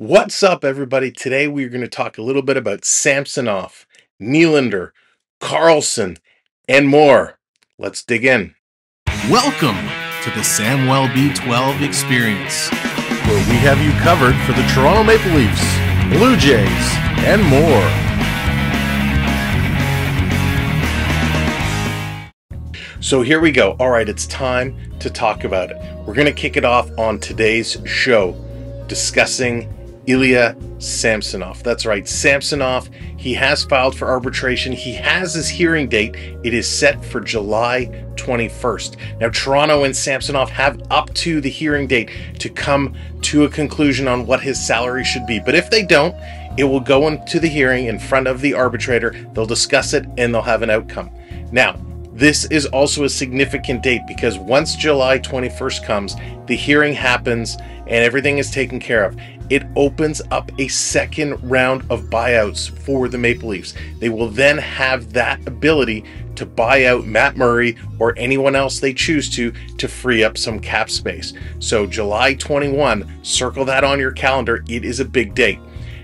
What's up, everybody? Today we're going to talk a little bit about Samsonov, Nylander, Karlsson, and more. Let's dig in. Welcome to the Samwelb12 experience, where we have you covered for the Toronto Maple Leafs, Blue Jays, and more. So here we go. All right, it's time to talk about it. We're going to kick it off on today's show discussing Ilya Samsonov. That's right, Samsonov. He has filed for arbitration. He has his hearing date. It is set for July 21st. Now, Toronto and Samsonov have up to the hearing date to come to a conclusion on what his salary should be. But if they don't, it will go into the hearing in front of the arbitrator. They'll discuss it and they'll have an outcome. Now, this is also a significant date because once July 21st comes, the hearing happens and everything is taken care of it opens up a second round of buyouts for the Maple Leafs. They will then have that ability to buy out Matt Murray or anyone else they choose to to free up some cap space. So, July 21, circle that on your calendar. It is a big date.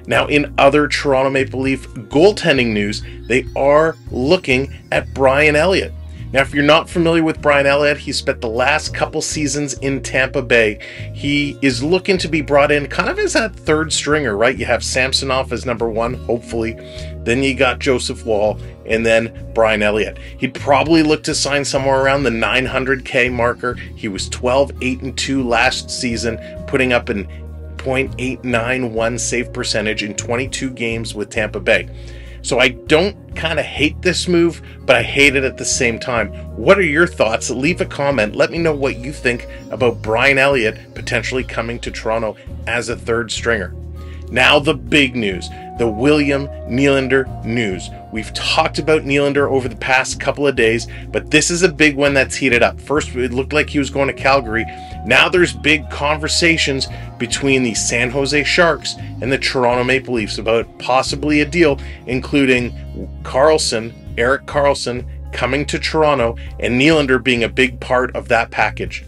Now, in other Toronto Maple Leaf goaltending news, they are looking at Brian Elliott. Now, if you're not familiar with Brian Elliott, he spent the last couple seasons in Tampa Bay. He is looking to be brought in kind of as that third stringer, right? You have Samsonov as number one, hopefully. Then you got Joseph Woll and then Brian Elliott. He'd probably look to sign somewhere around the 900K marker. He was 12, 8, and 2 last season, putting up an .891 save percentage in 22 games with Tampa Bay. So I don't kind of hate this move, but I hate it at the same time. What are your thoughts? Leave a comment. Let me know what you think about Brian Elliott potentially coming to Toronto as a third stringer. Now, the big news the William Nylander news. We've talked about Nylander over the past couple of days, but this is a big one that's heated up. First, it looked like he was going to Calgary. Now there's big conversations between the San Jose Sharks and the Toronto Maple Leafs about possibly a deal, including Karlsson, Erik Karlsson, coming to Toronto, and Nylander being a big part of that package.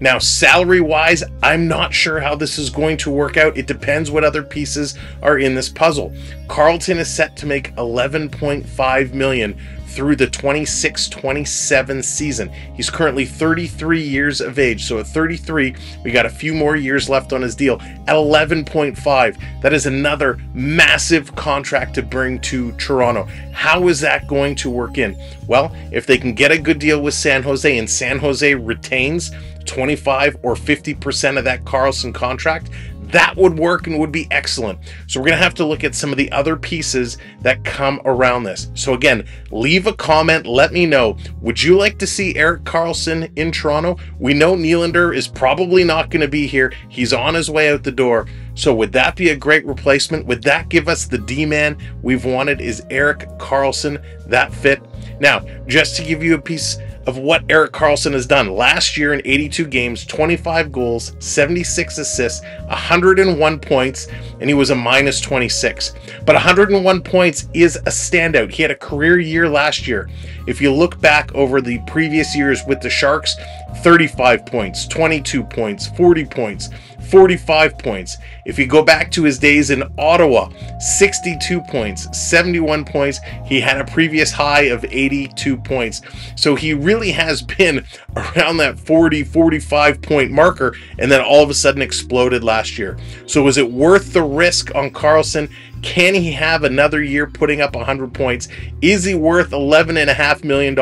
Now, salary wise, I'm not sure how this is going to work out. It depends what other pieces are in this puzzle. Karlsson is set to make 11.5 million through the 26-27 season. He's currently 33 years of age. So at 33, we got a few more years left on his deal. At 11.5, that is another massive contract to bring to Toronto. How is that going to work in? Well, if they can get a good deal with San Jose and San Jose retains 25 or 50% of that Karlsson contract, that would work and would be excellent. So we're going to have to look at some of the other pieces that come around this. So again, leave a comment. Let me know. Would you like to see Erik Karlsson in Toronto? We know Nylander is probably not going to be here. He's on his way out the door. So would that be a great replacement? Would that give us the D-man we've wanted? Is Erik Karlsson? that fit? Now, just to give you a piece of what Erik Karlsson has done. Last year in 82 games, 25 goals, 76 assists, 101 points, and he was a minus 26. But 101 points is a standout. He had a career year last year. If you look back over the previous years with the Sharks, 35 points, 22 points, 40 points, 45 points. If you go back to his days in Ottawa, 62 points, 71 points. He had a previous high of 82 points. So he really has been around that 40, 45 point marker and then all of a sudden exploded last year. So was it worth the risk on Karlsson? Can he have another year putting up 100 points? Is he worth $11.5 million?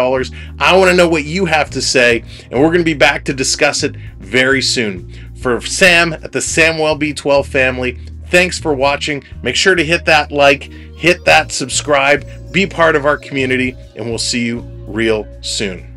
I want to know what you have to say, and we're going to be back to discuss it very soon. For Sam at the Samwelb12 family, thanks for watching. Make sure to hit that like, hit that subscribe, be part of our community, and we'll see you real soon.